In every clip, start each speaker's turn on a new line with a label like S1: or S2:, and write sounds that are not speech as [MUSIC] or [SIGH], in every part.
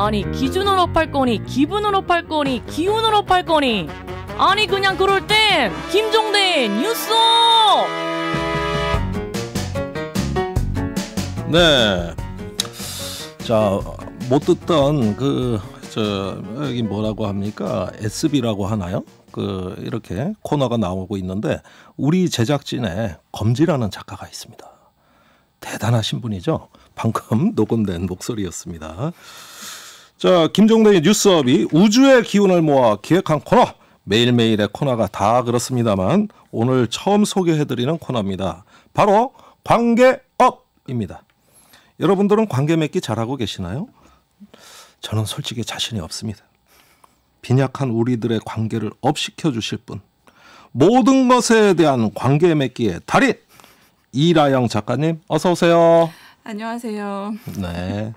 S1: 아니 기준으로 팔 거니 기분으로 팔 거니 기운으로 팔 거니 아니 그냥 그럴 땐 김종대 뉴스
S2: 네. 자, 못 듣던 그, 저, 여기 뭐라고 합니까? SB라고 하나요? 그, 이렇게 코너가 나오고 있는데, 우리 제작진에 검지라는 작가가 있습니다. 대단하신 분이죠? 방금 녹음된 목소리였습니다. 자, 김종대의 뉴스업이 우주의 기운을 모아 기획한 코너. 매일매일의 코너가 다 그렇습니다만, 오늘 처음 소개해드리는 코너입니다. 바로 관계업입니다. 여러분들은 관계 맺기 잘하고 계시나요? 저는 솔직히 자신이 없습니다. 빈약한 우리들의 관계를 업시켜 주실 분. 모든 것에 대한 관계 맺기의 달인 이라영 작가님 어서 오세요.
S3: 안녕하세요.
S2: 네.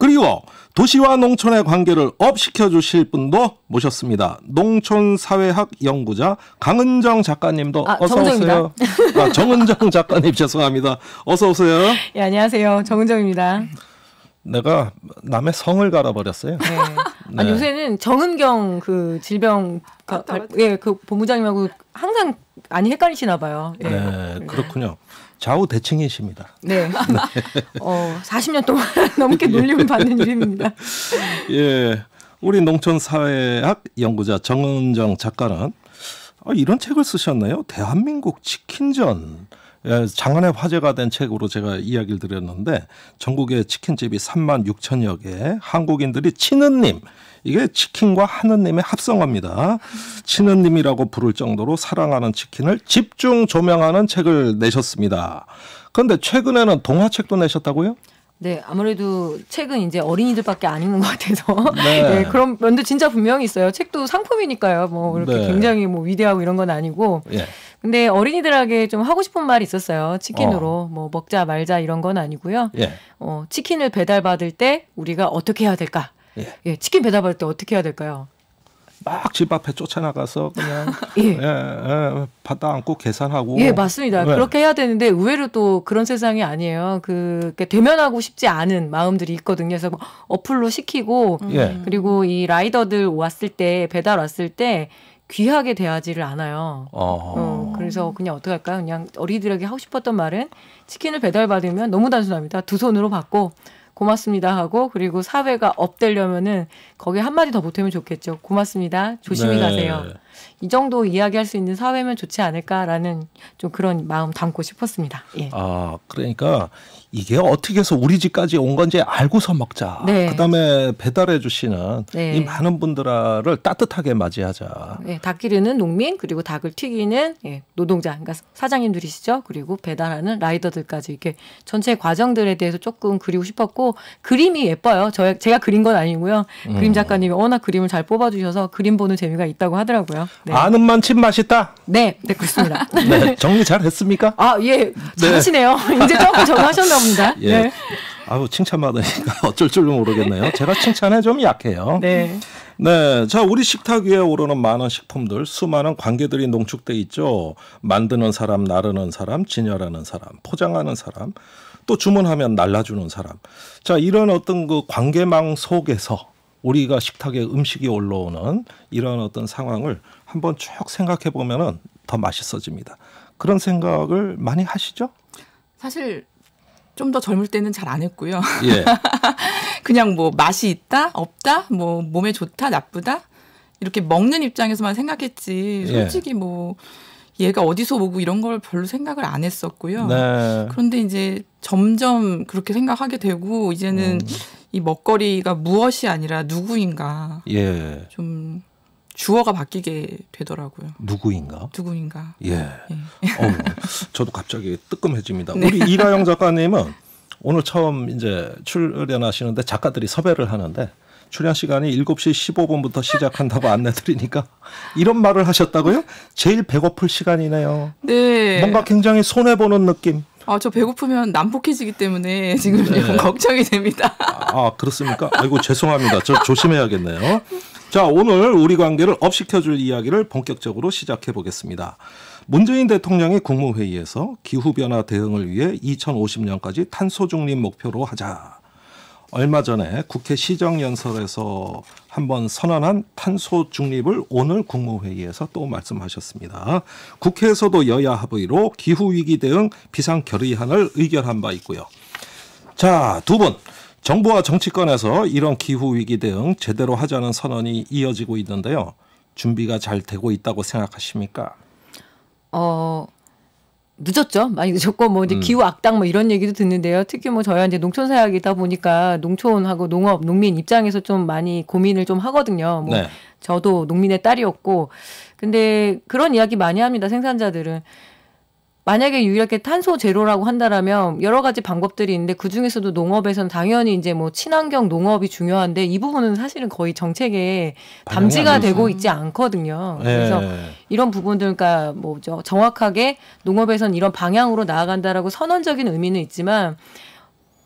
S2: 그리고 도시와 농촌의 관계를 업시켜 주실 분도 모셨습니다. 농촌사회학 연구자 강은정 작가님도
S4: 아,
S2: 어서
S4: 정은정입니다.
S2: 오세요. 아, 정은정 [LAUGHS] 작가님 죄송합니다. 어서 오세요.
S4: 예, 안녕하세요. 정은정입니다.
S2: 내가 남의 성을 갈아버렸어요.
S4: 네.
S2: 네.
S4: 아니, 요새는 정은경 그 질병 가,
S3: 맞다, 맞다.
S4: 예, 그 본부장님하고 항상 많이 헷갈리시나 봐요. 예.
S2: 네, 그렇군요. 좌우 대칭이십니다.
S4: 네. [LAUGHS] 어, 40년 동안 [LAUGHS] 넘게 놀림을 받는 이름입니다.
S2: 예, 우리 농촌사회학 연구자 정은정 작가는 아, 이런 책을 쓰셨나요? 대한민국 치킨전. 예, 장안에 화제가 된 책으로 제가 이야기를 드렸는데 전국에 치킨집이 3만 6천여 개, 한국인들이 치느님 이게 치킨과 하느님의 합성어입니다. 치느님이라고 부를 정도로 사랑하는 치킨을 집중 조명하는 책을 내셨습니다. 그런데 최근에는 동화책도 내셨다고요?
S4: 네, 아무래도 책은 이제 어린이들밖에 안 읽는 것 같아서 [LAUGHS]
S2: 네.
S4: 네, 그런 면도 진짜 분명히 있어요. 책도 상품이니까요. 뭐 이렇게
S2: 네.
S4: 굉장히 뭐 위대하고 이런 건 아니고
S2: 예.
S4: 근데 어린이들에게 좀 하고 싶은 말이 있었어요. 치킨으로 뭐 먹자 말자 이런 건 아니고요.
S2: 예.
S4: 어, 치킨을 배달 받을 때 우리가 어떻게 해야 될까?
S2: 예.
S4: 예, 치킨 배달 받을 때 어떻게 해야 될까요?
S2: 막 집 앞에 쫓아나가서 그냥 [LAUGHS]
S4: 예.
S2: 예, 예, 받아 안고 계산하고
S4: 예, 맞습니다.
S2: 네.
S4: 그렇게 해야 되는데 의외로 또 그런 세상이 아니에요. 그 대면하고 싶지 않은 마음들이 있거든요. 그래서 뭐 어플로 시키고
S2: 예.
S4: 그리고 이 라이더들 왔을 때 배달 왔을 때 귀하게 대하지를 않아요.
S2: 어.
S4: 어, 그래서 그냥 어떻게 할까요? 그냥 어린이들에게 하고 싶었던 말은 치킨을 배달받으면 너무 단순합니다. 두 손으로 받고 고맙습니다 하고 그리고 사회가 업되려면은 거기에 한마디 더 보태면 좋겠죠. 고맙습니다. 조심히
S2: 네.
S4: 가세요. 이 정도 이야기할 수 있는 사회면 좋지 않을까라는 좀 그런 마음 담고 싶었습니다. 예.
S2: 아, 그러니까 이게 어떻게 해서 우리 집까지 온 건지 알고서 먹자.
S4: 네.
S2: 그다음에 배달해 주시는
S4: 네.
S2: 이 많은 분들을 따뜻하게 맞이하자.
S4: 예, 닭 기르는 농민 그리고 닭을 튀기는 예, 노동자 그러니까 사장님들이시죠 그리고 배달하는 라이더들까지 이렇게 전체 과정들에 대해서 조금 그리고 싶었고 그림이 예뻐요 저 제가 그린 건 아니고요
S2: 음.
S4: 그림 작가님이 워낙 그림을 잘 뽑아주셔서 그림 보는 재미가 있다고 하더라고요 네,
S2: 아는 만침 맛있다.
S4: 네, 네 그렇습니다 [LAUGHS]
S2: 네, 정리 잘 했습니까?
S4: 아 예 잘하시네요 [LAUGHS] 이제 조금 적응하셨나 봅니다 [LAUGHS]
S2: 예.
S4: 네.
S2: 아우 칭찬받으니까 [LAUGHS] 어쩔 줄 모르겠네요. 제가 칭찬에 좀 약해요.
S4: 네.
S2: 네, 자 우리 식탁 위에 오르는 많은 식품들, 수많은 관계들이 농축돼 있죠. 만드는 사람, 나르는 사람, 진열하는 사람, 포장하는 사람, 또 주문하면 날라주는 사람. 자 이런 어떤 그 관계망 속에서 우리가 식탁에 음식이 올라오는 이런 어떤 상황을 한번 쭉 생각해 보면은 더 맛있어집니다. 그런 생각을 많이 하시죠?
S3: 사실 좀 더 젊을 때는 잘 안 했고요.
S2: 예. [LAUGHS]
S3: 그냥 뭐 맛이 있다, 없다, 뭐 몸에 좋다, 나쁘다 이렇게 먹는 입장에서만 생각했지.
S2: 예.
S3: 솔직히 뭐 얘가 어디서 오고 이런 걸 별로 생각을 안 했었고요.
S2: 네.
S3: 그런데 이제 점점 그렇게 생각하게 되고 이제는
S2: 음.
S3: 이 먹거리가 무엇이 아니라 누구인가
S2: 예.
S3: 좀 주어가 바뀌게 되더라고요.
S2: 누구인가?
S3: 누구인가.
S2: 예. 어우, 저도 갑자기 뜨끔해집니다.
S3: 네.
S2: 우리 이라영 작가님은 오늘 처음 이제 출연하시는데 작가들이 섭외를 하는데 출연 시간이 7시 15분부터 시작한다고 안내 드리니까 이런 말을 하셨다고요? 제일 배고플 시간이네요.
S3: 네.
S2: 뭔가 굉장히 손해 보는 느낌.
S3: 아, 저 배고프면 난폭해지기 때문에 지금
S2: 네. [LAUGHS]
S3: 걱정이 됩니다.
S2: 아, 그렇습니까? 아이고 죄송합니다. 저 조심해야겠네요. 자, 오늘 우리 관계를 업시켜 줄 이야기를 본격적으로 시작해 보겠습니다. 문재인 대통령이 국무회의에서 기후 변화 대응을 위해 2050년까지 탄소 중립 목표로 하자. 얼마 전에 국회 시정연설에서 한번 선언한 탄소 중립을 오늘 국무회의에서 또 말씀하셨습니다. 국회에서도 여야 합의로 기후위기 대응 비상결의안을 의결한 바 있고요. 자, 두 분. 정부와 정치권에서 이런 기후위기 대응 제대로 하자는 선언이 이어지고 있는데요. 준비가 잘 되고 있다고 생각하십니까?
S4: 어 늦었죠. 많이 늦었고 뭐 이제
S2: 음.
S4: 기후 악당 뭐 이런 얘기도 듣는데요. 특히 뭐 저희가 이제 농촌 사역이다 보니까 농촌하고 농업 농민 입장에서 좀 많이 고민을 좀 하거든요. 뭐
S2: 네.
S4: 저도 농민의 딸이었고 근데 그런 이야기 많이 합니다. 생산자들은 만약에 유일하게 탄소 제로라고 한다라면 여러 가지 방법들이 있는데 그 중에서도 농업에서는 당연히 이제 뭐 친환경 농업이 중요한데 이 부분은 사실은 거의 정책에 담지가
S2: 안
S4: 되고 있지 않거든요. 그래서
S2: 예.
S4: 이런 부분들, 그러니까 뭐죠 정확하게 농업에선 이런 방향으로 나아간다라고 선언적인 의미는 있지만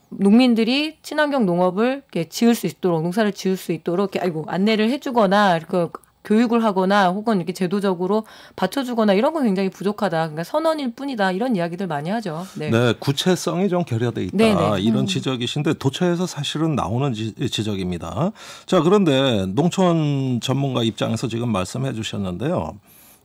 S4: 농민들이 친환경 농업을 이렇게 지을 수 있도록 농사를 지을 수 있도록 이렇게 아이고 안내를 해주거나 이렇게 교육을 하거나 혹은 이렇게 제도적으로 받쳐주거나 이런 건 굉장히 부족하다. 그러니까 선언일 뿐이다. 이런 이야기들 많이 하죠. 네.
S2: 네, 구체성이 좀 결여돼 있다.
S4: 네네.
S2: 이런 지적이신데 도처에서 사실은 나오는 지, 지적입니다. 자, 그런데 농촌 전문가 입장에서 지금 말씀해 주셨는데요.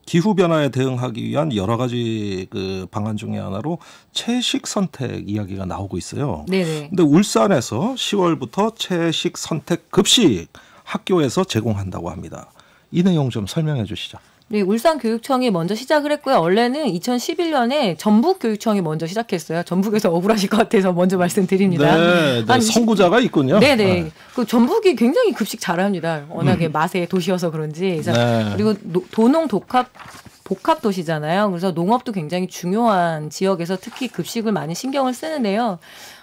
S2: 기후 변화에 대응하기 위한 여러 가지 그 방안 중에 하나로 채식 선택 이야기가 나오고 있어요.
S4: 네네.
S2: 근데 울산에서 10월부터 채식 선택 급식 학교에서 제공한다고 합니다. 이 내용 좀 설명해 주시죠.
S4: 네, 울산교육청이 먼저 시작을 했고요. 원래는 2011년에 전북교육청이 먼저 시작했어요. 전북에서 억울하실 것 같아서 먼저 말씀드립니다.
S2: 네, 네,
S4: 한
S2: 선구자가 있군요.
S4: 네네. 그 전북이 굉장히 급식 잘합니다. 워낙에 맛의 도시여서 그런지.
S2: 네.
S4: 그리고 노- 도농 독합 복합 도시잖아요. 그래서 농업도 굉장히 중요한 지역에서 특히 급식을 많이 신경을 쓰는데요.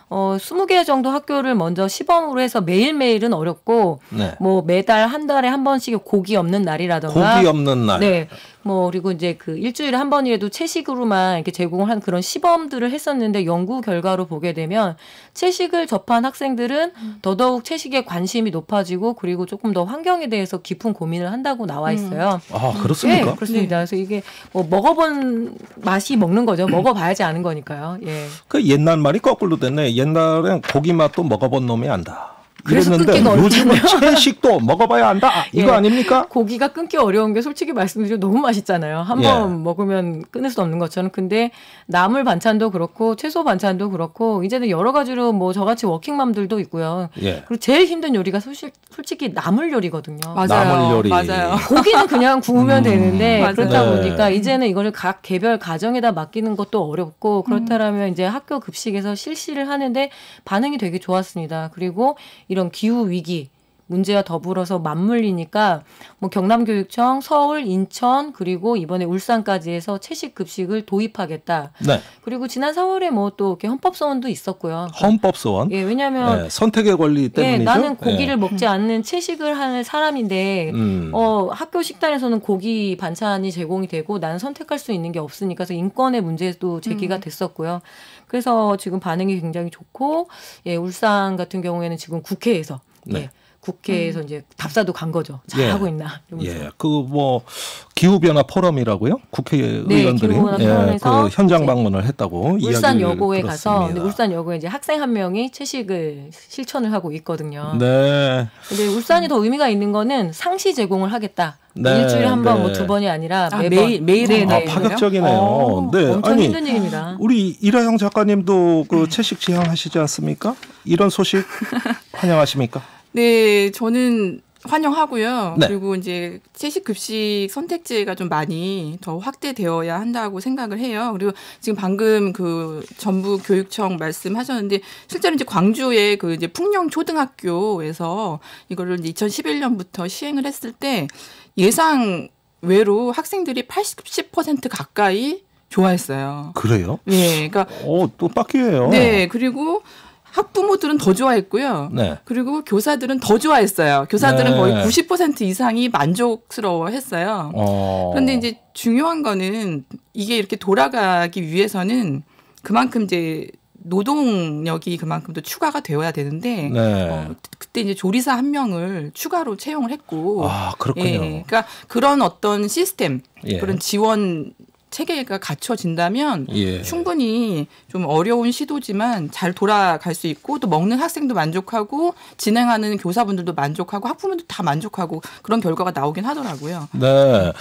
S4: 어, 20개 정도 학교를 먼저 시범으로 해서 매일매일은 어렵고
S2: 네.
S4: 뭐 매달 한 달에 한 번씩 고기 없는 날이라던가
S2: 고기 없는 날.
S4: 네. 뭐 그리고 이제 그 일주일에 한 번이라도 채식으로만 이렇게 제공을 한 그런 시범들을 했었는데 연구 결과로 보게 되면 채식을 접한 학생들은 더더욱 채식에 관심이 높아지고 그리고 조금 더 환경에 대해서 깊은 고민을 한다고 나와 있어요.
S2: 아,
S4: 네,
S2: 그렇습니까?
S4: 그렇습니다. 그래서 이게 뭐 먹어본 맛이 먹는 거죠. 먹어봐야지 아는 거니까요. 예.
S2: 그 옛날 말이 거꾸로 됐네. 옛날엔 고기 맛도 먹어본 놈이 안다.
S4: 끊기가
S2: 요즘은. 채식도 먹어봐야 안다. 아, 이거
S4: 예.
S2: 아닙니까?
S4: 고기가 끊기 어려운 게 솔직히 말씀드리면 너무 맛있잖아요. 한
S2: 예.
S4: 번 먹으면 끊을 수 없는 것처럼. 근데 나물 반찬도 그렇고 채소 반찬도 그렇고 이제는 여러 가지로 뭐 저같이 워킹맘들도 있고요.
S2: 예.
S4: 그리고 제일 힘든 요리가 소실, 솔직히 나물 요리거든요.
S3: 맞아요.
S2: 나물 요리.
S3: 맞아요.
S4: 고기는 그냥 구우면
S2: 음.
S4: 되는데
S3: 맞아요.
S4: 그렇다
S2: 네.
S4: 보니까 이제는 이거를 각 개별 가정에다 맡기는 것도 어렵고 그렇다면 이제 학교 급식에서 실시를 하는데 반응이 되게 좋았습니다. 그리고 이런 기후 위기 문제와 더불어서 맞물리니까 뭐 경남교육청, 서울, 인천 그리고 이번에 울산까지 해서 채식 급식을 도입하겠다.
S2: 네.
S4: 그리고 지난 4월에 뭐 또 이렇게 헌법 소원도 있었고요.
S2: 헌법소원.
S4: 예, 왜냐하면
S2: 네, 선택의 권리 때문이죠.
S4: 예, 나는 고기를
S2: 예.
S4: 먹지 않는 채식을 하는 사람인데
S2: 음.
S4: 어, 학교 식단에서는 고기 반찬이 제공이 되고 나는 선택할 수 있는 게 없으니까 그래서 인권의 문제도 제기가 됐었고요. 그래서 지금 반응이 굉장히 좋고 예, 울산 같은 경우에는 지금 국회에서
S2: 네.
S4: 예, 국회에서 이제 답사도 간 거죠. 잘
S2: 예.
S4: 하고 있나. 이러면서.
S2: 예, 그 뭐 기후 변화 포럼이라고요? 국회의원들이
S4: 네, 기후변화
S2: 예,
S4: 포럼에서
S2: 그 현장 방문을 했다고
S4: 울산 여고에 가서
S2: 들었습니다.
S4: 울산 여고에 이제 학생 한 명이 채식을 실천을 하고 있거든요.
S2: 네.
S4: 근데 울산이 더 의미가 있는 거는 상시 제공을 하겠다.
S2: 네,
S4: 일주일에 한 번,
S2: 네.
S4: 뭐두 번이 아니라
S3: 아. 매일- 매일
S4: 네,
S2: 아,
S4: 네.
S2: 파격적이네요.
S3: 어,
S2: 네.
S4: 엄청
S2: 아니
S4: 힘든 일입니다.
S2: 우리 이라영 작가님도 그 채식 지향하시지 않습니까? 이런 소식 [LAUGHS] 환영하십니까?
S3: 네, 저는 환영하고요.
S2: 네.
S3: 그리고 이제 채식 급식 선택지가 좀 많이 더 확대되어야 한다고 생각을 해요. 그리고 지금 방금 그 전북 교육청 말씀하셨는데 실제로 이제 광주의 그 이제 풍령 초등학교에서 이거를 이제 2011년부터 시행을 했을 때 예상 외로 학생들이 80% 가까이 좋아했어요.
S2: 그래요?
S3: 네, 그러니까
S2: 오, 또 빡기예요.
S3: 네, 그리고 학부모들은 더 좋아했고요.
S2: 네.
S3: 그리고 교사들은 더 좋아했어요. 교사들은
S2: 네.
S3: 거의 90% 이상이 만족스러워 했어요.
S2: 어.
S3: 그런데 이제 중요한 거는 이게 이렇게 돌아가기 위해서는 그만큼 이제 노동력이 그만큼 더 추가가 되어야 되는데
S2: 네.
S3: 어, 그때 이제 조리사 한 명을 추가로 채용을 했고
S2: 아, 그렇군요.
S3: 예, 그러니까 그런 어떤 시스템
S2: 예.
S3: 그런 지원 체계가 갖춰진다면
S2: 예.
S3: 충분히 좀 어려운 시도지만 잘 돌아갈 수 있고 또 먹는 학생도 만족하고 진행하는 교사분들도 만족하고 학부모도 다 만족하고 그런 결과가 나오긴 하더라고요.
S2: 네.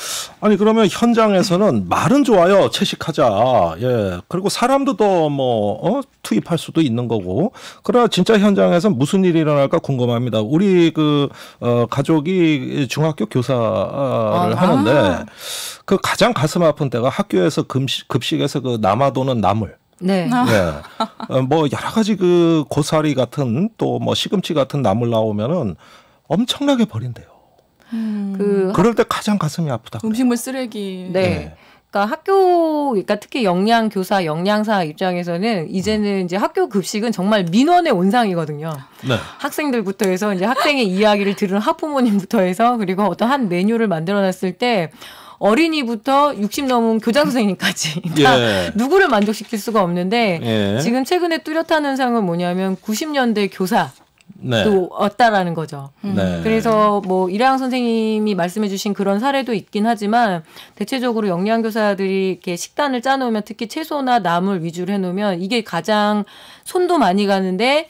S2: 아니 그러면 현장에서는 말은 좋아요. 채식하자. 예. 그리고 사람도 더뭐 어? 투입할 수도 있는 거고. 그러나 진짜 현장에서 무슨 일이 일어날까 궁금합니다. 우리 그 어, 가족이 중학교 교사를
S3: 아.
S2: 하는데 그 가장 가슴 아픈 때가 학 교에서 금식, 급식에서 그 남아도는 나물.
S4: 네.
S3: 아.
S2: 예. 어, 뭐 여러 가지 그 고사리 같은 또 뭐 시금치 같은 나물 나오면은 엄청나게 버린대요.
S4: 그
S2: 그럴 때 가장 가슴이 아프다.
S3: 음식물 쓰레기.
S4: 네.
S2: 네.
S4: 그러니까 학교, 그러니까 특히 영양 교사, 영양사 입장에서는 이제는 이제 학교 급식은 정말 민원의 온상이거든요.
S2: 네.
S4: 학생들부터 해서 이제 학생의 이야기를 들은 학부모님부터 해서 그리고 어떤 한 메뉴를 만들어놨을 때 어린이부터 60 넘은 교장 선생님까지 [LAUGHS] 다
S2: 예.
S4: 누구를 만족시킬 수가 없는데
S2: 예.
S4: 지금 최근에 뚜렷한 현상은 뭐냐면 90년대 교사도
S2: 네.
S4: 왔다라는 거죠.
S2: 네.
S4: 그래서 뭐 이랑 선생님이 말씀해주신 그런 사례도 있긴 하지만 대체적으로 영양 교사들이 이렇게 식단을 짜놓으면 특히 채소나 나물 위주로 해놓으면 이게 가장 손도 많이 가는데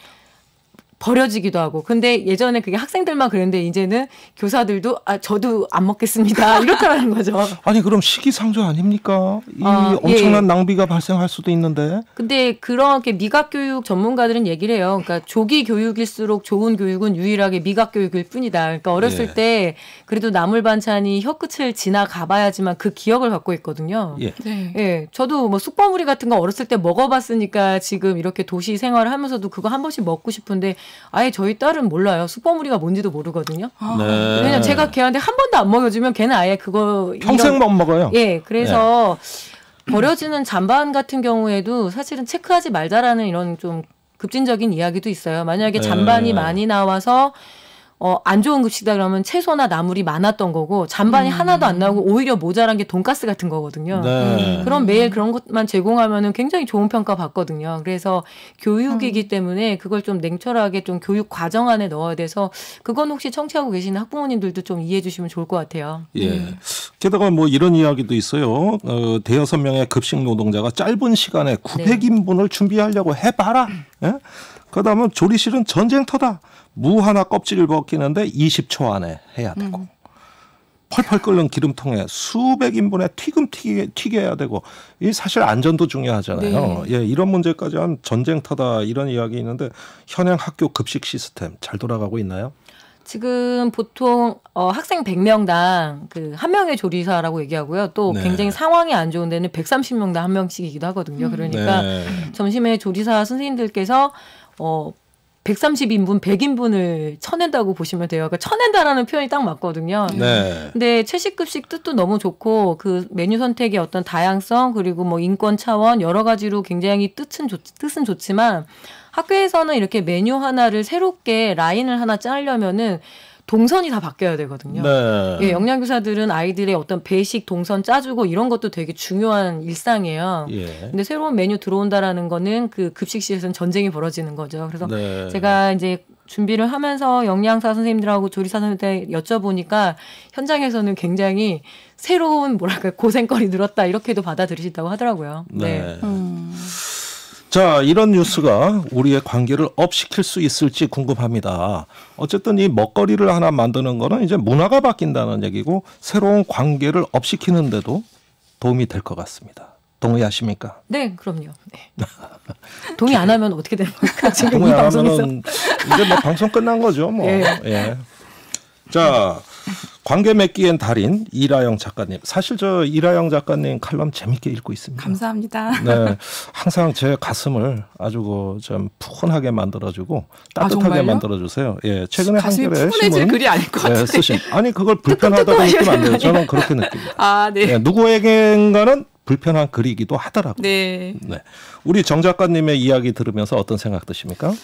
S4: 버려지기도 하고. 근데 예전에 그게 학생들만 그랬는데 이제는 교사들도 아 저도 안 먹겠습니다 [LAUGHS] 이렇다는 거죠.
S2: 아니 그럼 시기상조 아닙니까? 이
S4: 아,
S2: 엄청난
S4: 예.
S2: 낭비가 발생할 수도 있는데.
S4: 근데 그렇게 미각 교육 전문가들은 얘기를 해요. 그러니까 조기 교육일수록 좋은 교육은 유일하게 미각 교육일 뿐이다. 그러니까 어렸을
S2: 예.
S4: 때 그래도 나물 반찬이 혀끝을 지나가 봐야지만 그 기억을 갖고 있거든요.
S2: 예.
S3: 네.
S4: 예, 저도 뭐 쑥버무리 같은 거 어렸을 때 먹어 봤으니까 지금 이렇게 도시 생활을 하면서도 그거 한 번씩 먹고 싶은데 아예 저희 딸은 몰라요. 쑥버무리가 뭔지도 모르거든요.
S3: 아,
S2: 네.
S4: 왜냐면 제가 걔한테 한 번도 안 먹여주면 걔는 아예 그거
S2: 평생 못 먹어요.
S4: 예, 그래서 버려지는 잔반 같은 경우에도 사실은 체크하지 말자라는 이런 좀 급진적인 이야기도 있어요. 만약에
S2: 네.
S4: 잔반이 많이 나와서 어, 안 좋은 급식이다 그러면 채소나 나물이 많았던 거고 잔반이 하나도 안 나오고 오히려 모자란 게 돈가스 같은 거거든요.
S2: 네.
S4: 그럼 매일 그런 것만 제공하면은 굉장히 좋은 평가 받거든요. 그래서 교육이기 때문에 그걸 좀 냉철하게 좀 교육 과정 안에 넣어야 돼서 그건 혹시 청취하고 계시는 학부모님들도 좀 이해해 주시면 좋을 것 같아요.
S2: 예. 게다가 뭐 이런 이야기도 있어요. 어, 대여섯 명의 급식 노동자가 짧은 시간에 900인분을 준비하려고 해봐라. 예? 그다음에 조리실은 전쟁터다. 무 하나 껍질을 벗기는데 20초 안에 해야 되고. 펄펄 끓는 기름통에 수백 인분의 튀김 튀게, 튀겨야 되고 이 사실 안전도 중요하잖아요. 예, 이런 문제까지 한 전쟁터다 이런 이야기 있는데 현행 학교 급식 시스템 잘 돌아가고 있나요?
S4: 지금 보통 어, 학생 100명당 그 한 명의 조리사라고 얘기하고요. 또
S2: 네.
S4: 굉장히 상황이 안 좋은 데는 130명당 한 명씩이기도 하거든요. 그러니까
S2: 네.
S4: 점심에 조리사 선생님들께서 어 130인분, 100인분을 쳐낸다고 보시면 돼요. 그러니까 쳐낸다라는 표현이 딱 맞거든요.
S2: 네.
S4: 근데 채식급식 뜻도 너무 좋고 그 메뉴 선택의 어떤 다양성 그리고 뭐 인권 차원 여러 가지로 굉장히 뜻은 좋, 뜻은 좋지만 학교에서는 이렇게 메뉴 하나를 새롭게 라인을 하나 짜려면은 동선이 다 바뀌어야 되거든요.
S2: 네.
S4: 예, 영양교사들은 아이들의 어떤 배식 동선 짜주고 이런 것도 되게 중요한 일상이에요.
S2: 예.
S4: 근데 새로운 메뉴 들어온다라는 거는 그 급식실에서는 전쟁이 벌어지는 거죠. 그래서
S2: 네.
S4: 제가 이제 준비를 하면서 영양사 선생님들하고 조리사 선생님들 여쭤보니까 현장에서는 굉장히 새로운 뭐랄까 고생거리 늘었다 이렇게도 받아들이신다고 하더라고요.
S2: 네.
S3: 음.
S2: 자, 이런 뉴스가 우리의 관계를 업시킬 수 있을지 궁금합니다. 어쨌든 이 먹거리를 하나 만드는 거는 이제 문화가 바뀐다는 얘기고 새로운 관계를 업시키는데도 도움이 될 것 같습니다. 동의하십니까?
S4: 네, 그럼요. 네. [LAUGHS] 동의 안 하면 어떻게 되는 겁니까? [LAUGHS] 지금 이
S2: 동의 안. 하면은 이제 뭐 방송 끝난 거죠, 뭐.
S4: 예.
S2: 예. 자, 관계 맺기엔 달인 이라영 작가님. 사실 저 이라영 작가님 칼럼 재밌게 읽고 있습니다.
S3: 감사합니다.
S2: 네, 항상 제 가슴을 아주 그좀 푸근하게 만들어주고 따뜻하게
S3: 정말요?
S2: 만들어주세요. 예, 최근에 한겨레 신문
S3: 글이 아닐 것
S2: 예,
S3: 같은데.
S2: 쓰신 아니 그걸 불편하다고 느끼면 안 돼요. 저는 그렇게 느낍니다.
S3: 아, 네.
S2: 예, 누구에겐가는 불편한 글이기도 하더라고요.
S3: 네.
S2: 네. 우리 정 작가님의 이야기 들으면서 어떤 생각 드십니까?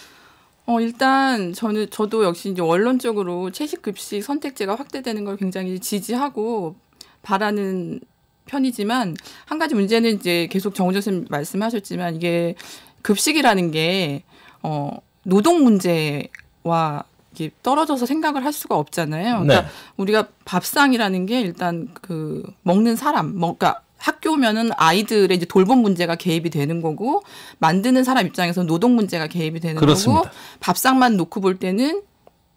S3: 어, 일단 저는 저도 역시 이제 원론적으로 채식 급식 선택제가 확대되는 걸 굉장히 지지하고 바라는 편이지만 한 가지 문제는 이제 계속 정우정 선생님 말씀하셨지만 이게 급식이라는 게 어, 노동 문제와 이게 떨어져서 생각을 할 수가 없잖아요. 그러니까
S2: 네.
S3: 우리가 밥상이라는 게 일단 그 먹는 사람, 뭔가 학교면은 아이들의 이제 돌봄 문제가 개입이 되는 거고 만드는 사람 입장에서 노동 문제가 개입이 되는
S2: 그렇습니다.
S3: 거고 밥상만 놓고 볼 때는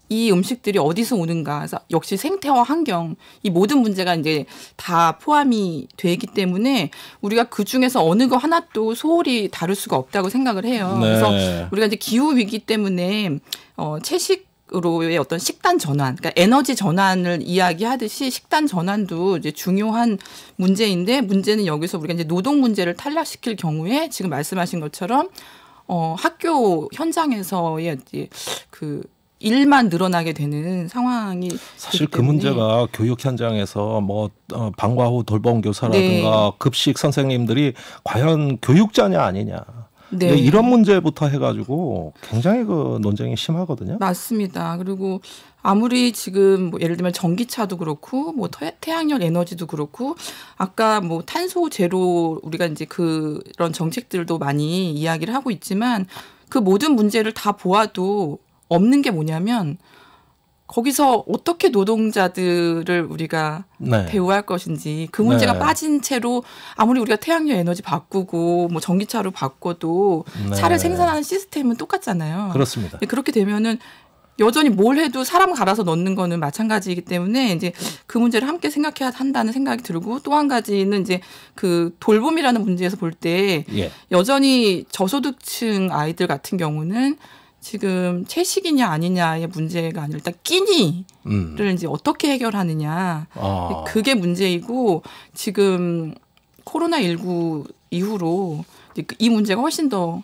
S3: 이 음식들이 어디서 오는가. 그래서 역시 생태와 환경 이 모든 문제가 이제 다 포함이 되기 때문에 우리가 그 중에서 어느 거 하나도 소홀히 다룰 수가 없다고 생각을 해요.
S2: 네.
S3: 그래서 우리가 이제 기후 위기 때문에 어 채식 으로의 어떤 식단 전환, 그러니까 에너지 전환을 이야기하듯이 식단 전환도 이제 중요한 문제인데 문제는 여기서 우리가 이제 노동 문제를 탈락시킬 경우에 지금 말씀하신 것처럼 어 학교 현장에서의 이제 그 일만 늘어나게 되는 상황이
S2: 사실 그 문제가 교육 현장에서 뭐 어, 방과 후 돌봄 교사라든가
S3: 네.
S2: 급식 선생님들이 과연 교육자냐 아니냐
S3: 네.
S2: 이런 문제부터 해가지고 굉장히 그 논쟁이 심하거든요.
S3: 맞습니다. 그리고 아무리 지금 뭐 예를 들면 전기차도 그렇고 뭐 태- 태양열 에너지도 그렇고 아까 뭐 탄소 제로 우리가 이제 그런 정책들도 많이 이야기를 하고 있지만 그 모든 문제를 다 보아도 없는 게 뭐냐면 거기서 어떻게 노동자들을 우리가
S2: 네.
S3: 대우할 것인지 그 문제가
S2: 네.
S3: 빠진 채로 아무리 우리가 태양열 에너지 바꾸고 뭐 전기차로 바꿔도
S2: 네.
S3: 차를 생산하는 시스템은 똑같잖아요.
S2: 그렇습니다.
S3: 네, 그렇게 되면은 여전히 뭘 해도 사람 갈아서 넣는 거는 마찬가지이기 때문에 이제 그 문제를 함께 생각해야 한다는 생각이 들고 또 한 가지는 이제 그 돌봄이라는 문제에서 볼때
S2: 예.
S3: 여전히 저소득층 아이들 같은 경우는 지금 채식이냐 아니냐의 문제가 아니라 일단 끼니를
S2: 음.
S3: 이제 어떻게 해결하느냐
S2: 아.
S3: 그게 문제이고 지금 코로나 19 이후로 이제 그이 문제가 훨씬 더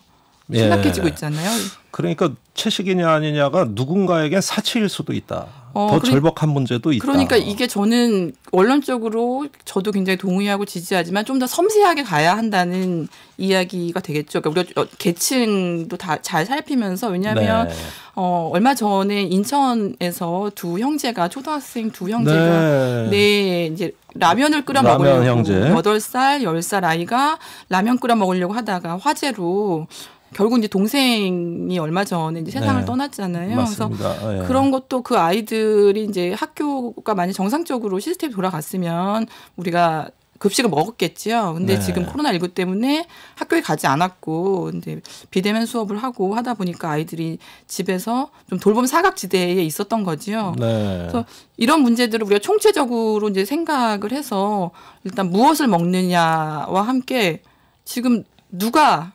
S2: 예.
S3: 심각해지고 있잖아요.
S2: 그러니까 채식이냐 아니냐가 누군가에겐 사치일 수도 있다.
S3: 어,
S2: 더 절박한 문제도 있다.
S3: 그러니까 이게 저는 원론적으로 저도 굉장히 동의하고 지지하지만 좀 더 섬세하게 가야 한다는 이야기가 되겠죠. 그러니까 우리가 계층도 다 잘 살피면서 왜냐하면
S2: 네.
S3: 어, 얼마 전에 인천에서 두 형제가 초등학생 두 형제가
S2: 네.
S3: 네, 이제 라면을 끓여
S2: 라면
S3: 먹으려고
S2: 형제.
S3: 8살, 10살 아이가 라면 끓여 먹으려고 하다가 화재로 결국 이제 동생이 얼마 전에 이제 세상을
S2: 네.
S3: 떠났잖아요. 그래서
S2: 맞습니다. 예.
S3: 그런 것도 그 아이들이 이제 학교가 만약 정상적으로 시스템이 돌아갔으면 우리가 급식을 먹었겠지요. 근데
S2: 네.
S3: 지금 코로나19 때문에 학교에 가지 않았고, 근데 비대면 수업을 하고 하다 보니까 아이들이 집에서 좀 돌봄 사각지대에 있었던 거지요.
S2: 네.
S3: 그래서 이런 문제들을 우리가 총체적으로 이제 생각을 해서 일단 무엇을 먹느냐와 함께 지금 누가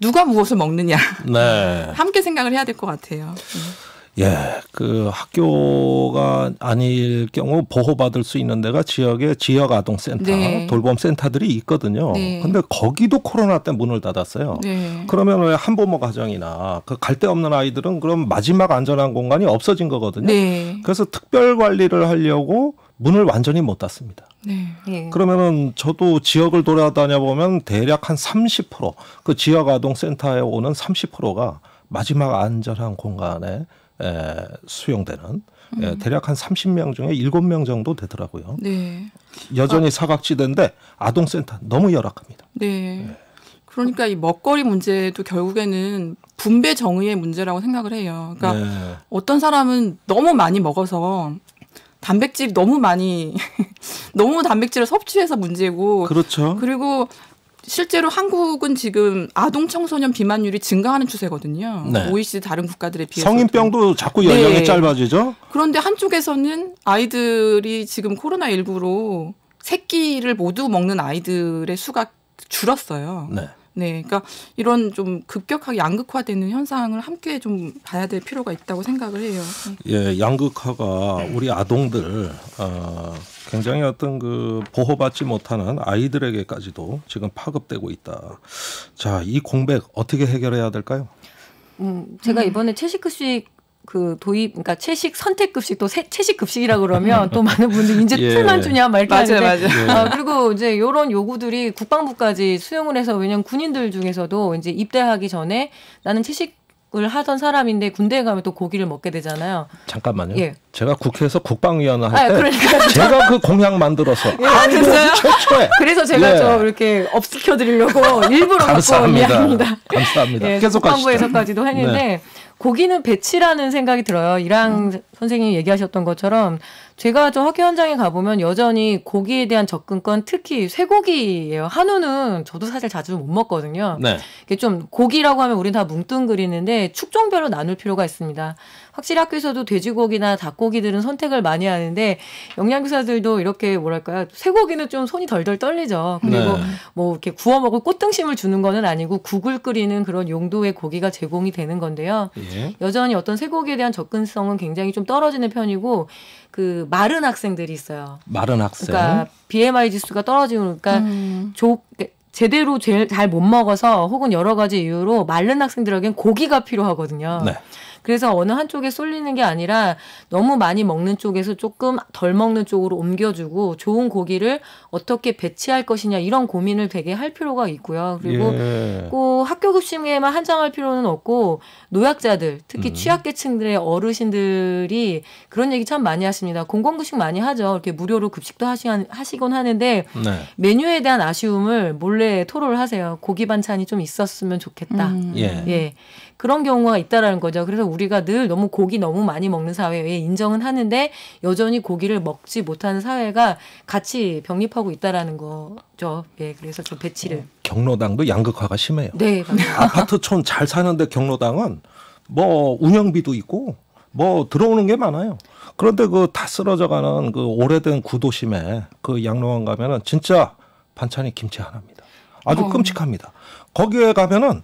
S3: 누가 무엇을 먹느냐
S2: 네. [LAUGHS]
S3: 함께 생각을 해야 될 것 같아요.
S2: 예, 그 학교가 아닐 경우 보호받을 수 있는 데가 지역의 지역 아동 센터,
S3: 네.
S2: 돌봄 센터들이 있거든요.
S3: 네.
S2: 근데 거기도 코로나 때 문을 닫았어요.
S3: 네.
S2: 그러면 왜 한부모 가정이나 그 갈 데 없는 아이들은 그럼 마지막 안전한 공간이 없어진 거거든요.
S3: 네.
S2: 그래서 특별 관리를 하려고 문을 완전히 못 닫습니다.
S3: 네.
S4: 예.
S2: 그러면은 저도 지역을 돌아다녀 보면 대략 한 30%그 지역 아동 센터에 오는 30%가 마지막 안전한 공간에 에, 수용되는 에, 대략 한 30명 중에 7명 정도 되더라고요.
S3: 네.
S2: 여전히 사각지대인데 아동 센터 너무 열악합니다.
S3: 네. 그러니까 이 먹거리 문제도 결국에는 분배 정의의 문제라고 생각을 해요. 그러니까
S2: 네.
S3: 어떤 사람은 너무 많이 먹어서 단백질이 너무 많이 [LAUGHS] 너무 단백질을 섭취해서 문제고
S2: 그렇죠.
S3: 그리고 실제로 한국은 지금 아동 청소년 비만율이 증가하는 추세거든요.
S2: 네.
S3: OECD 다른 국가들에 비해서
S2: 성인병도 자꾸 연령이
S3: 네.
S2: 짧아지죠.
S3: 그런데 한쪽에서는 아이들이 지금 코로나 19로 새끼를 모두 먹는 아이들의 수가 줄었어요.
S2: 네.
S3: 네, 그러니까 이런 좀 급격하게 양극화되는 현상을 함께 좀 봐야 될 필요가 있다고 생각을 해요.
S2: 예, 양극화가 우리 아동들 어, 굉장히 어떤 그 보호받지 못하는 아이들에게까지도 지금 파급되고 있다. 자, 이 공백 어떻게 해결해야 될까요?
S4: 음, 제가 이번에 채식급식 그 도입, 그러니까 채식 선택 급식 또 세- 채식 급식이라 그러면 또 많은 분들이 이제
S2: 예.
S4: 풀만 주냐 막 이렇게
S3: 맞아요,
S4: 하는데
S3: 맞아요.
S2: 예.
S4: 아, 그리고 이제 이런 요구들이 국방부까지 수용을 해서 왜냐면 군인들 중에서도 이제 입대하기 전에 나는 채식 을 하던 사람인데 군대에 가면 또 고기를 먹게 되잖아요.
S2: 잠깐만요.
S4: 예.
S2: 제가 국회에서 국방위원회
S4: 아,
S2: 할때
S4: 그러니까
S2: 제가 그 공약 만들어서
S4: 예,
S3: 진짜요?
S2: 최초에
S4: 그래서 제가
S2: 예.
S4: 좀 이렇게 업시켜 드리려고 일부러 갖고 온
S2: 감사합니다.
S4: 이야기입니다.
S2: 감사합니다.
S4: 예,
S2: 계속.
S4: 국방부에서까지도 했는데
S2: 네.
S4: 고기는 배치라는 생각이 들어요. 이랑
S2: 음.
S4: 선생님이 얘기하셨던 것처럼 제가 좀 학교 현장에 가보면 여전히 고기에 대한 접근권 특히 쇠고기예요. 한우는 저도 사실 자주 못 먹거든요.
S2: 네.
S4: 이게 좀 고기라고 하면 우린 다 뭉뚱그리는데 축종별로 나눌 필요가 있습니다. 확실히 학교에서도 돼지고기나 닭고기들은 선택을 많이 하는데 영양교사들도 이렇게 뭐랄까요 쇠고기는 좀 손이 덜덜 떨리죠. 그리고
S2: 네.
S4: 뭐 이렇게 구워 먹을 꽃등심을 주는 거는 아니고 국을 끓이는 그런 용도의 고기가 제공이 되는 건데요.
S2: 예.
S4: 여전히 어떤 쇠고기에 대한 접근성은 굉장히 좀 떨어지는 편이고 그 마른 학생들이 있어요.
S2: 마른 학생.
S4: 그러니까 BMI 지수가 떨어지고 그러니까
S3: 음.
S4: 조, 제대로 잘못 먹어서 혹은 여러 가지 이유로 마른 학생들에겐 고기가 필요하거든요.
S2: 네.
S4: 그래서 어느 한쪽에 쏠리는 게 아니라 너무 많이 먹는 쪽에서 조금 덜 먹는 쪽으로 옮겨주고 좋은 고기를 어떻게 배치할 것이냐 이런 고민을 되게 할 필요가 있고요. 그리고
S2: 예.
S4: 꼭 학교 급식에만 한정할 필요는 없고 노약자들 특히
S2: 음.
S4: 취약계층들의 어르신들이 그런 얘기 참 많이 하십니다. 공공급식 많이 하죠. 이렇게 무료로 급식도 하시, 하시곤 하는데
S2: 네.
S4: 메뉴에 대한 아쉬움을 몰래 토로를 하세요. 고기 반찬이 좀 있었으면 좋겠다.
S3: 음.
S2: 예.
S4: 예. 그런 경우가 있다라는 거죠. 그래서 우리가 늘 너무 고기 너무 많이 먹는 사회에 인정은 하는데 여전히 고기를 먹지 못하는 사회가 같이 병립하고 있다라는 거죠. 예. 그래서 좀 배치를.
S2: 경로당도 양극화가 심해요.
S4: 네.
S2: 아파트촌 잘 사는데 경로당은 뭐 운영비도 있고 뭐 들어오는 게 많아요. 그런데 그 다 쓰러져가는 그 오래된 구도심에 그 양로원 가면은 진짜 반찬이 김치 하나입니다. 아주
S3: 어.
S2: 끔찍합니다. 거기에 가면은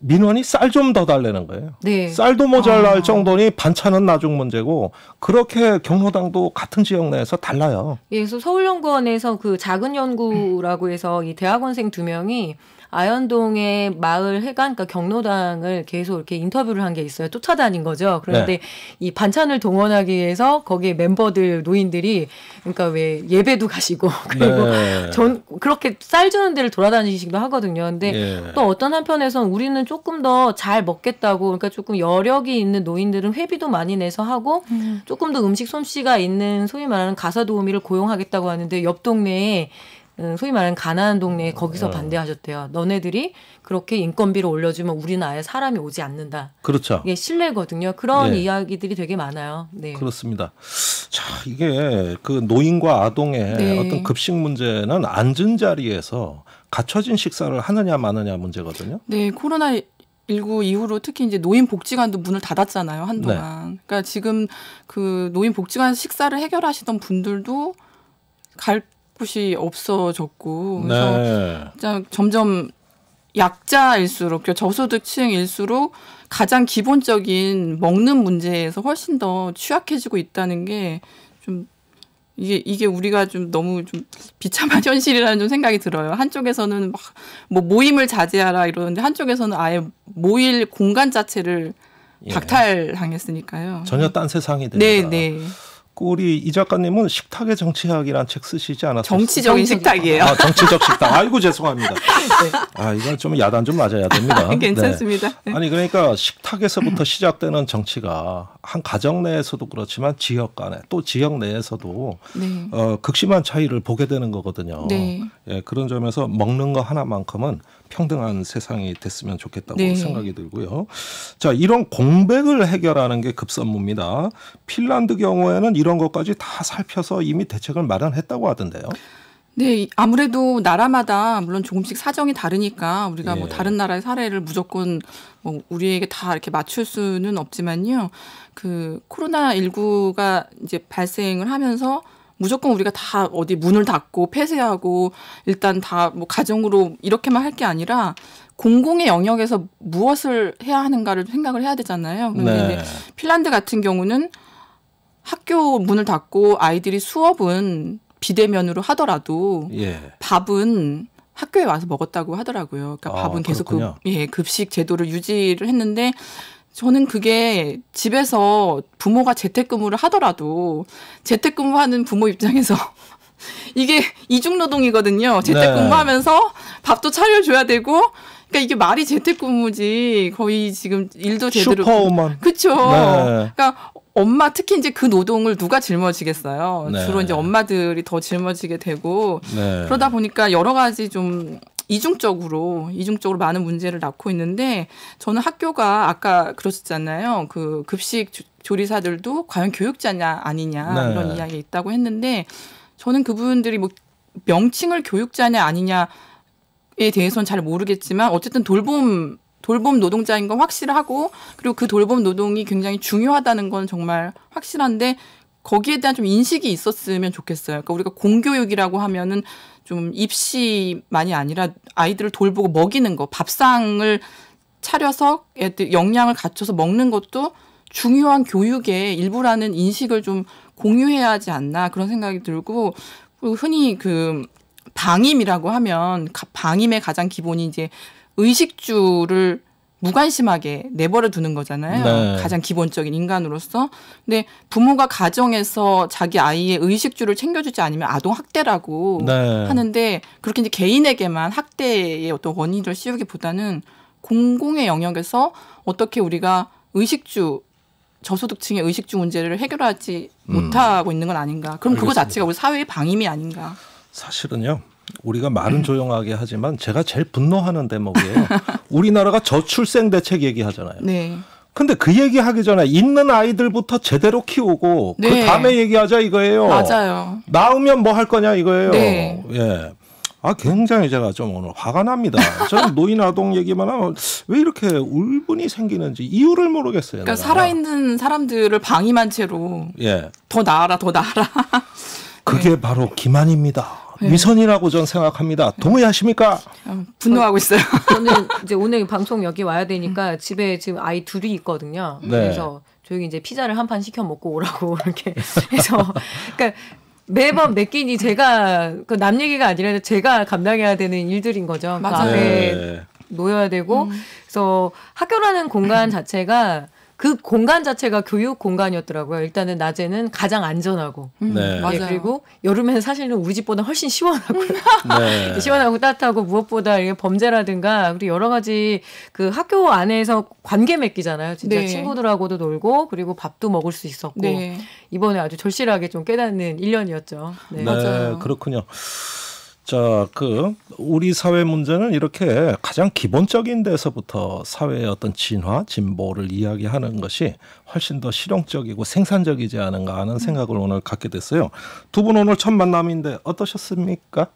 S2: 민원이 쌀 좀 더 달라는 거예요.
S4: 네.
S2: 쌀도 모자랄
S3: 아.
S2: 정도니 반찬은 나중 문제고 그렇게 경로당도 같은 지역 내에서 달라요.
S4: 예, 그래서 서울연구원에서 그 작은 연구라고 해서 이 대학원생 두 명이 아현동의 마을 해관, 그러니까 경로당을 계속 이렇게 인터뷰를 한 게 있어요. 쫓아다닌 거죠. 그런데
S2: 네.
S4: 이 반찬을 동원하기 위해서 거기에 멤버들, 노인들이 그러니까 왜 예배도 가시고 [LAUGHS] 그리고
S2: 네.
S4: 전 그렇게 쌀 주는 데를 돌아다니시기도 하거든요. 근데
S2: 예.
S4: 또 어떤 한편에선 우리는 조금 더 잘 먹겠다고 그러니까 조금 여력이 있는 노인들은 회비도 많이 내서 하고
S3: 음.
S4: 조금 더 음식 솜씨가 있는 소위 말하는 가사 도우미를 고용하겠다고 하는데 옆 동네에 음, 소위 말하는 가난한 동네에 거기서
S2: 어.
S4: 반대하셨대요. 너네들이 그렇게 인건비를 올려주면 우리는 아예 사람이 오지 않는다.
S2: 그렇죠.
S4: 이게 신뢰거든요. 그런
S2: 예.
S4: 이야기들이 되게 많아요. 네.
S2: 그렇습니다. 자, 이게 그 노인과 아동의
S3: 네.
S2: 어떤 급식 문제는 앉은 자리에서 갖춰진 식사를 하느냐 마느냐 문제거든요.
S3: 네, 코로나 19 이후로 특히 이제 노인 복지관도 문을 닫았잖아요 한동안.
S2: 네.
S3: 그러니까 지금 그 노인 복지관 식사를 해결하시던 분들도 갈 곳이 없어졌고 그래서
S2: 네.
S3: 진짜 점점 약자일수록 그 저소득층일수록 가장 기본적인 먹는 문제에서 훨씬 더 취약해지고 있다는 게 좀 이게 이게 우리가 좀 너무 좀 비참한 [LAUGHS] 현실이라는 좀 생각이 들어요. 한쪽에서는 막 뭐 모임을 자제하라 이러는데 한쪽에서는 아예 모일 공간 자체를
S2: 예.
S3: 박탈당했으니까요.
S2: 전혀 딴 세상이 됩니다.
S3: 네, 네.
S2: 그 우리 이 작가님은 식탁의 정치학이란 책 쓰시지 않았어요?
S3: 정치적인 식탁이에요.
S2: 아, 정치적 식탁. 아이고 죄송합니다. [LAUGHS] 아, 이건 좀 야단 좀 맞아야 됩니다. [LAUGHS] 네.
S3: 괜찮습니다.
S2: 아니 그러니까 식탁에서부터 시작되는 정치가 한 가정 내에서도 그렇지만 지역 간에 또 지역 내에서도
S3: 네.
S2: 어, 극심한 차이를 보게 되는 거거든요.
S3: 네.
S2: 예, 그런 점에서 먹는 거 하나만큼은 평등한 세상이 됐으면 좋겠다고
S3: 네.
S2: 생각이 들고요. 자, 이런 공백을 해결하는 게 급선무입니다. 핀란드 경우에는 이런 것까지 다 살펴서 이미 대책을 마련했다고 하던데요.
S3: 네, 이- 아무래도 나라마다 물론 조금씩 사정이 다르니까 우리가 뭐
S2: 예.
S3: 다른 나라의 사례를 무조건 뭐 우리에게 다 이렇게 맞출 수는 없지만요. 그 코로나 19가 이제 발생을 하면서 무조건 우리가 다 어디 문을 닫고 폐쇄하고 일단 다 뭐 가정으로 이렇게만 할 게 아니라 공공의 영역에서 무엇을 해야 하는가를 생각을 해야 되잖아요. 그런데
S2: 네.
S3: 핀란드 같은 경우는 학교 문을 닫고 아이들이 수업은 비대면으로 하더라도
S2: 예.
S3: 밥은 학교에 와서 먹었다고 하더라고요. 그러니까
S2: 아,
S3: 밥은 계속 그,
S2: 그렇군요.
S3: 예, 급식 제도를 유지를 했는데 저는 그게 집에서 부모가 재택근무를 하더라도 재택근무하는 부모 입장에서 [LAUGHS] 이게 이중 노동이거든요. 재택근무하면서 밥도 차려줘야 되고, 그러니까 이게 말이 재택근무지 거의 지금 일도 제대로
S2: 슈퍼우먼.
S3: 그쵸.
S2: 네.
S3: 그러니까 엄마 특히 이제 그 노동을 누가 짊어지겠어요.
S2: 네.
S3: 주로 이제 엄마들이 더 짊어지게 되고
S2: 네.
S3: 그러다 보니까 여러 가지 좀 이중적으로 이중적으로 많은 문제를 낳고 있는데 저는 학교가 아까 그러셨잖아요. 그 급식 조- 조리사들도 과연 교육자냐 아니냐
S2: 네.
S3: 이런 이야기 있다고 했는데 저는 그분들이 뭐 명칭을 교육자냐 아니냐에 대해서는 잘 모르겠지만 어쨌든 돌봄 돌봄 노동자인 건 확실하고 그리고 그 돌봄 노동이 굉장히 중요하다는 건 정말 확실한데 거기에 대한 좀 인식이 있었으면 좋겠어요. 그러니까 우리가 공교육이라고 하면은 좀 입시만이 아니라 아이들을 돌보고 먹이는 거, 밥상을 차려서 애들 영양을 갖춰서 먹는 것도 중요한 교육의 일부라는 인식을 좀 공유해야 하지 않나 그런 생각이 들고 흔히 그 방임이라고 하면 가- 방임의 가장 기본이 이제 의식주를 무관심하게 내버려 두는 거잖아요.
S2: 네.
S3: 가장 기본적인 인간으로서. 근데 부모가 가정에서 자기 아이의 의식주를 챙겨주지 않으면 아동 학대라고
S2: 네.
S3: 하는데 그렇게 이제 개인에게만 학대의 어떤 원인을 씌우기보다는 공공의 영역에서 어떻게 우리가 의식주 저소득층의 의식주 문제를 해결하지
S2: 음.
S3: 못하고 있는 건 아닌가. 그럼 그거
S2: 알겠습니다.
S3: 자체가 우리 사회의 방임이 아닌가.
S2: 사실은요. 우리가 말은 조용하게 하지만 제가 제일 분노하는 대목이에요. [LAUGHS] 우리나라가 저출생 대책 얘기하잖아요.
S3: 네.
S2: 근데 그 얘기하기 전에 있는 아이들부터 제대로 키우고 그
S3: 네.
S2: 다음에 얘기하자 이거예요.
S3: 맞아요.
S2: 낳으면 뭐 할 거냐 이거예요.
S3: 네.
S2: 예. 아 굉장히 제가 좀 오늘 화가 납니다. 저는 [LAUGHS] 노인 아동 얘기만 하면 왜 이렇게 울분이 생기는지 이유를 모르겠어요.
S3: 그러니까
S2: 내가.
S3: 살아있는 사람들을 방임한 채로
S2: 예.
S3: 더 나아라 더 나아라.
S2: 그게 바로 기만입니다.
S3: 네.
S2: 위선이라고 전 생각합니다. 동의하십니까?
S3: 어, 분노하고 있어요. [LAUGHS]
S4: 저는 이제 오늘 방송 여기 와야 되니까 집에 지금 아이 둘이 있거든요.
S2: 네.
S4: 그래서 조용히 이제 피자를 한 판 시켜 먹고 오라고 [LAUGHS] 이렇게 해서 그러니까 매번 매 끼니 제가 그 남 얘기가 아니라 제가 감당해야 되는 일들인 거죠. 그
S3: 맞아요.
S4: 앞에
S2: 네.
S4: 놓여야 되고 그래서 학교라는 공간 자체가 그 공간 자체가 교육 공간이었더라고요. 일단은 낮에는 가장 안전하고
S3: 음,
S2: 네.
S3: 맞아요.
S4: 예, 그리고 여름에는 사실은 우리 집보다 훨씬 시원하고요. [LAUGHS]
S2: 네. [LAUGHS]
S4: 시원하고 따뜻하고 무엇보다 이게 범죄라든가 그리고 여러 가지 그 학교 안에서 관계 맺기잖아요. 진짜
S3: 네.
S4: 친구들하고도 놀고 그리고 밥도 먹을 수 있었고
S3: 네.
S4: 이번에 아주 절실하게 좀 깨닫는 1년이었죠. 네.
S2: 네,
S3: 맞아요.
S2: 그렇군요. 자, 그 우리 사회 문제는 이렇게 가장 기본적인 데서부터 사회의 어떤 진화, 진보를 이야기하는 것이 훨씬 더 실용적이고 생산적이지 않은가 하는 생각을 오늘 갖게 됐어요. 두 분 오늘 첫 만남인데 어떠셨습니까?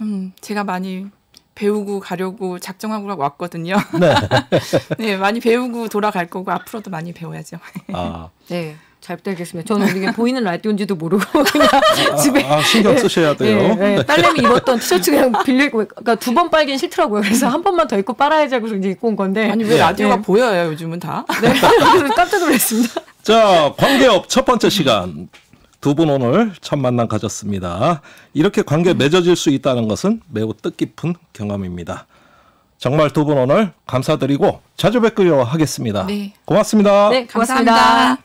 S3: 음, 제가 많이 배우고 가려고 작정하고 왔거든요.
S2: 네. [LAUGHS]
S3: 네, 많이 배우고 돌아갈 거고 앞으로도 많이 배워야죠.
S2: 아, [LAUGHS]
S4: 네. 잘 부탁드리겠습니다. 저는 이게 보이는 라디오인지도 모르고 [LAUGHS] 그냥 집에
S2: 아, 신경 쓰셔야 돼요.
S4: 예, 예. 딸내미 입었던 티셔츠 그냥 [LAUGHS] 빌리고 그러니까 두 번 빨긴 싫더라고요. 그래서 한 번만 더 입고 빨아야지 하고 이제 입고 온 건데
S3: 아니 왜
S2: 네.
S3: 라디오가
S4: 네.
S3: 보여요 요즘은 다? [LAUGHS]
S4: 네. 깜짝 놀랐습니다.
S2: 자, 관계업 첫 번째 시간. 두 분 오늘 첫 만남 가졌습니다. 이렇게 관계 맺어질 수 있다는 것은 매우 뜻깊은 경험입니다. 정말 두 분 오늘 감사드리고 자주 뵙기로 하겠습니다.
S3: 네.
S2: 고맙습니다.
S4: 네, 고맙습니다.
S3: 감사합니다.